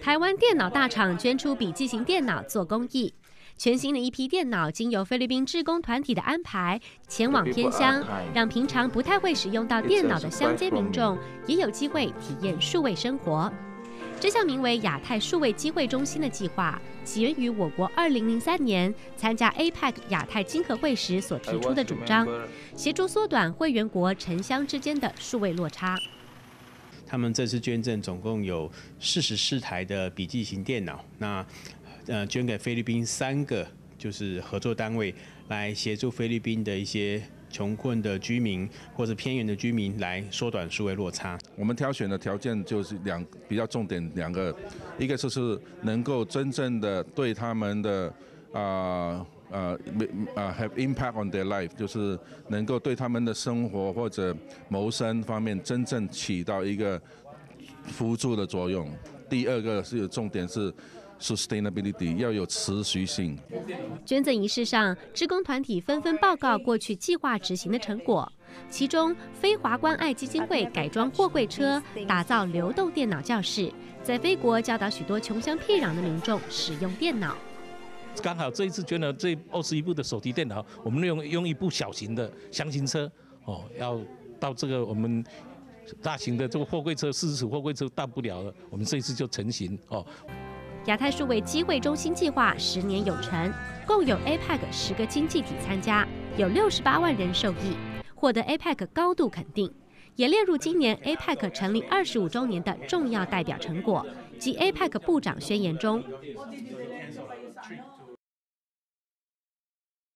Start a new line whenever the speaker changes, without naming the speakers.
台湾电脑大厂捐出笔记型电脑做公益。全新的一批电脑经由菲律宾志工团体的安排，前往偏乡，让平常不太会使用到电脑的乡间民众也有机会体验数位生活。这项名为亚太数位机会中心的计划，起源于我国2003年参加 APEC 亚太经合会时所提出的主张，协助缩短会员国城乡之间的数位落差。
他们这次捐赠总共有四十四台的笔记型电脑，那。呃，捐给菲律宾三个就是合作单位，来协助菲律宾的一些穷困的居民或者偏远的居民，来缩短数位落差。
我们挑选的条件就是两比较重点两个，一个就是能够真正的对他们的啊呃，没啊 have impact on their life，就是能够对他们的生活或者谋生方面真正起到一个辅助的作用。第二个是有重点是。Sustainability 要有持续性。
捐赠仪式上，职工团体纷纷报告过去计划执行的成果。其中，非华关爱基金会改装货柜车，打造流动电脑教室，在非国教导许多穷乡僻壤的民众使用电脑。
刚好这一次捐了这二十一部的手提电脑，我们用用一部小型的箱型车，哦，要到这个我们大型的这个货柜车四十尺货柜车到不了了，我们这一次就成型哦。
亚太数位机会中心计划十年有成，共有 APEC 十个经济体参加，有六十八万人受益，获得 APEC 高度肯定，也列入今年 APEC 成立二十五周年的重要代表成果及 APEC 部长宣言中。is our treat to